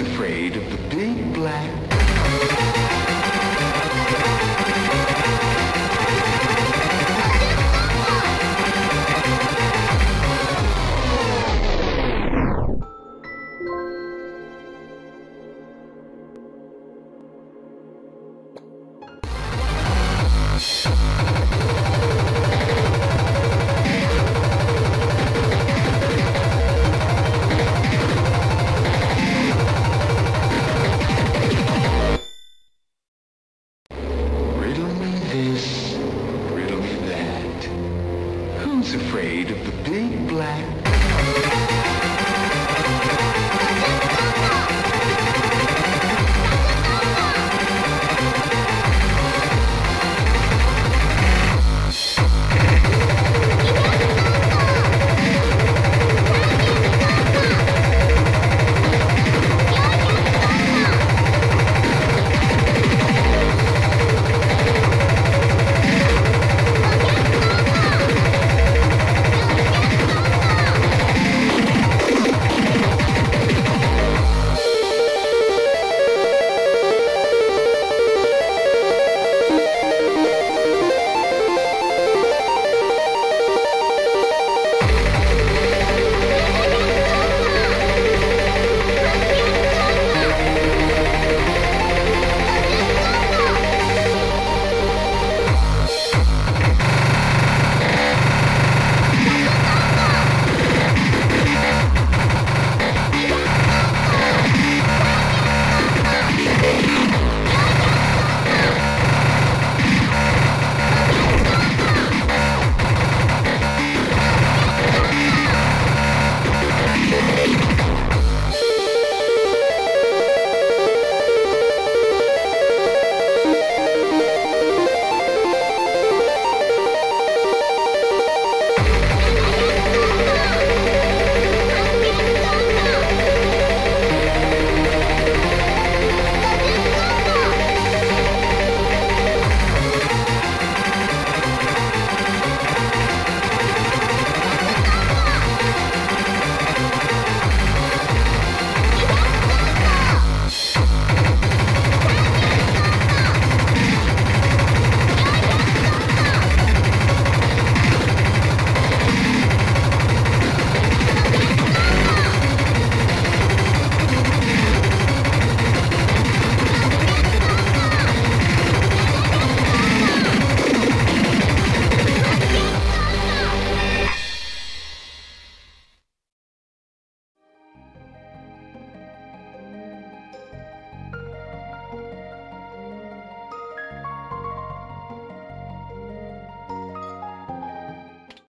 afraid of the big black... Shut afraid of the big black